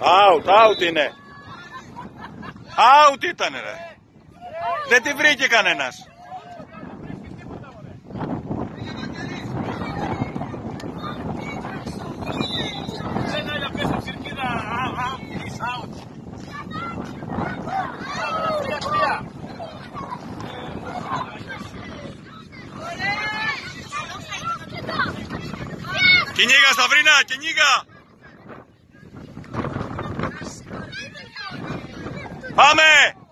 Out, out είναι. Out ήταν ρε. Δεν τη βρήκε κανένας. Κυνήγα Σταυρίνα, κυνήγα! 阿妹。